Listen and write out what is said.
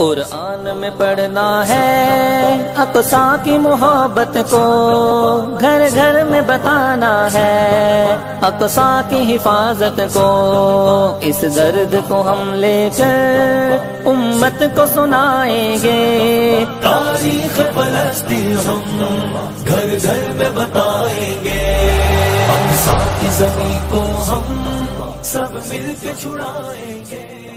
कुरान में पढ़ना है। अकसा की मोहब्बत को घर घर में बताना है। अकसा की हिफाजत को इस दर्द को हम लेकर उम्मत को सुनाएँगे। तारीख फलस्ती हम घर घर में बताएँगे। अकसा की ज़मीन को हम सब मिलकर छुड़ाएँगे।